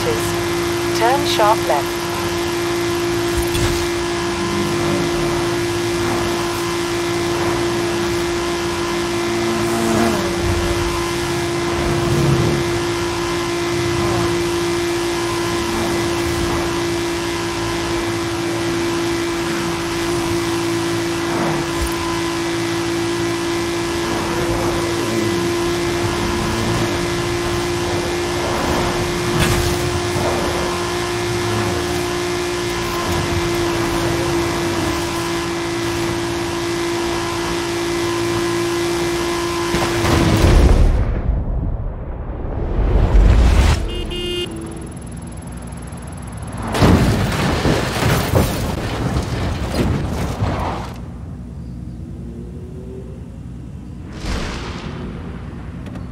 meters. Turn sharp left.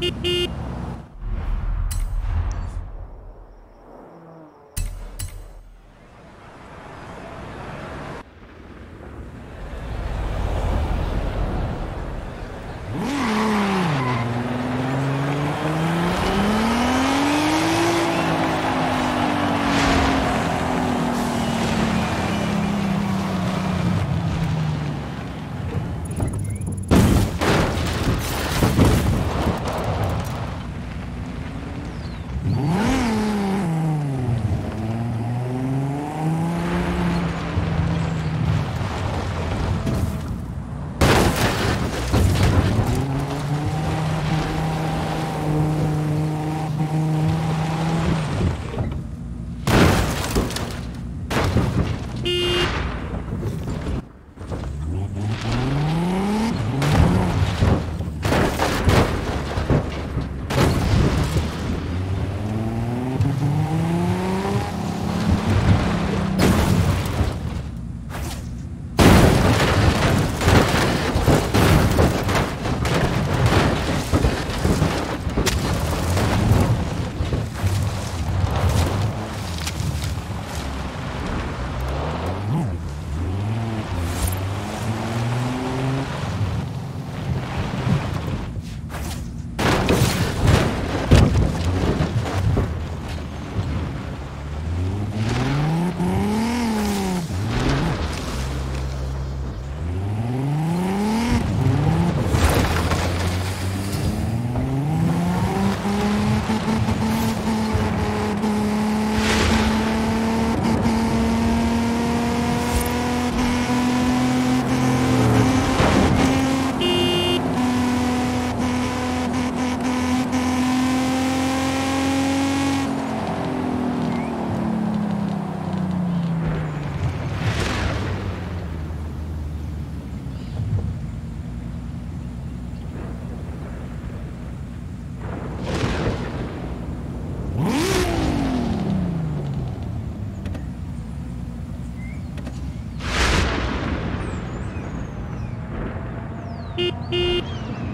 Beep, beep.